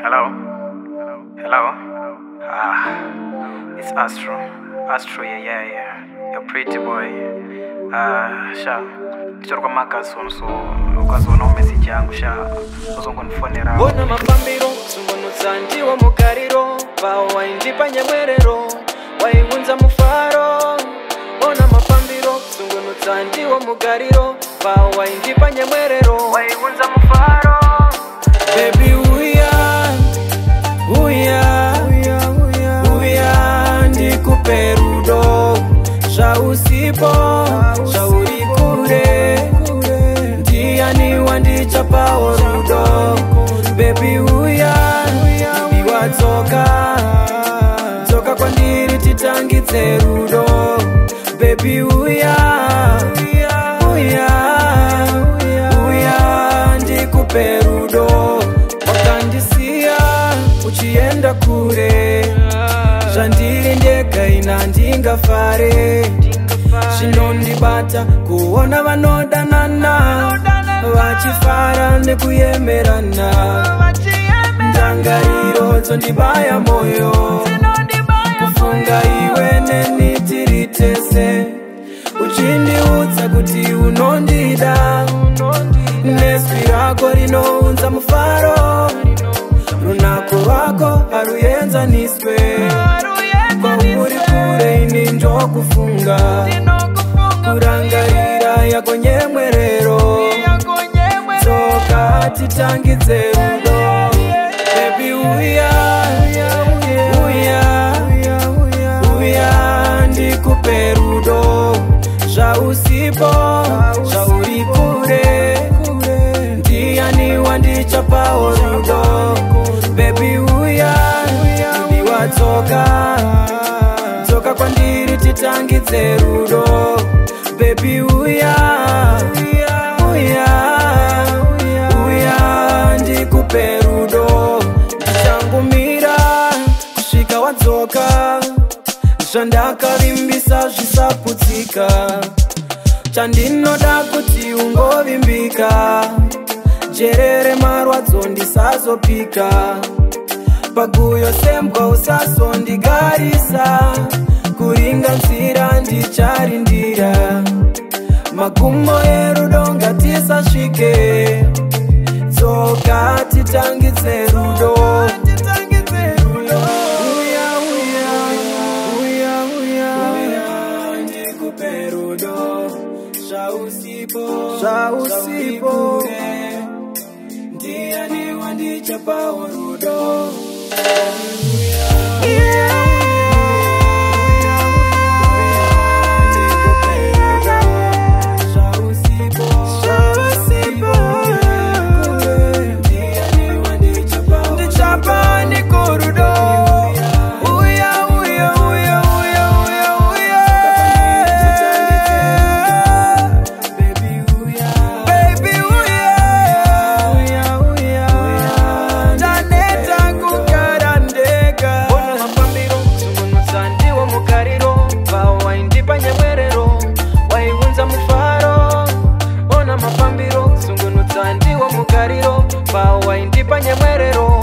Hello. Hello. Ah, it's Astro. Astro, yeah, yeah, yeah. You're pretty boy. Ah, sha. Tichoro kwa maka sonu so. Ukazo na umesi jangu, sha. Ozo ngon fone ra. Bona mapambiro, sumonu zanji wa mokariro. Vao wa indipa nyewerero. Wa ingunza mufaro. Bona mapambiro, sumonu zanji wa mokariro. Vao wa indipa nyewerero. Wa ingunza mufaro. Baby, we uya uya ndikupe rudo zvausipo zvauri kure ndiani wandichapawo rudo bebi uya iwadzoka dzoka kwandiri titangidze rudo bebi uya uya uya ndikupe rudo ndichienda kure zvandiri ndegaina ndingafare zvinondibata kuona vanodanana vachifara nekuyemerana ndangariro dzondibaya mwoyo kufunga iwe neni tiri tese uchindiudza kuti unondida nesi rako rinounza mufaro unako wako aruyenzaniswe kwauri kure ininjo kufunga kurangarira yako nyemwerero soka titangidze rudo ebiuya ndiudze rudo bebi uya uya ndikupe rudo ndichangumira kusvika wadzoka zvandakavimbisa zvisaputsika chandinoda kuti ungovimbika jerere marwadzo ndisazopika paguyo sembwa usazondigarisa kuringa nz ndakamira ndicharindira magumo erudo ngatisasvike tsoka titangidze rudo usipo ndiyaniwa ndichapawo rudo muerero oh.